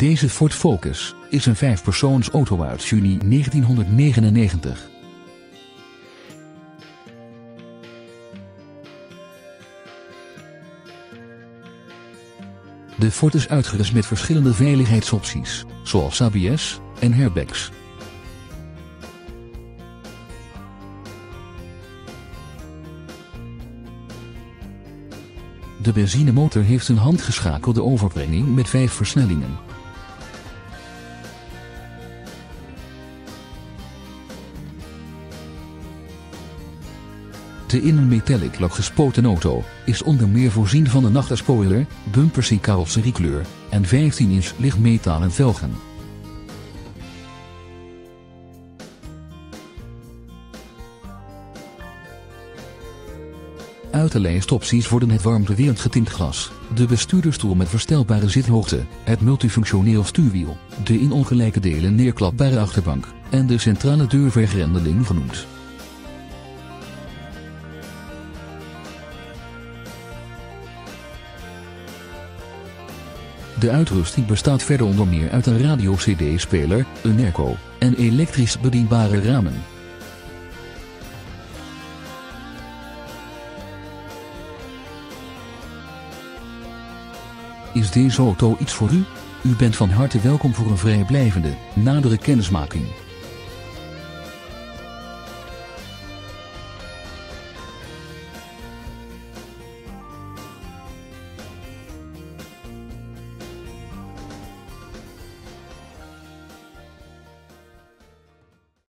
Deze Ford Focus is een vijfpersoons auto uit juni 1999. De Ford is uitgerust met verschillende veiligheidsopties, zoals ABS en airbags. De benzinemotor heeft een handgeschakelde overbrenging met vijf versnellingen. De in een metallic lak gespoten auto is onder meer voorzien van een achterspoiler, bumpers in carrosseriekleur en 15-inch lichtmetalen velgen. Uit de lijst opties worden het warmtewerend getint glas, de bestuurderstoel met verstelbare zithoogte, het multifunctioneel stuurwiel, de in ongelijke delen neerklapbare achterbank en de centrale deurvergrendeling genoemd. De uitrusting bestaat verder onder meer uit een radio-cd-speler, een airco en elektrisch bedienbare ramen. Is deze auto iets voor u? U bent van harte welkom voor een vrijblijvende, nadere kennismaking.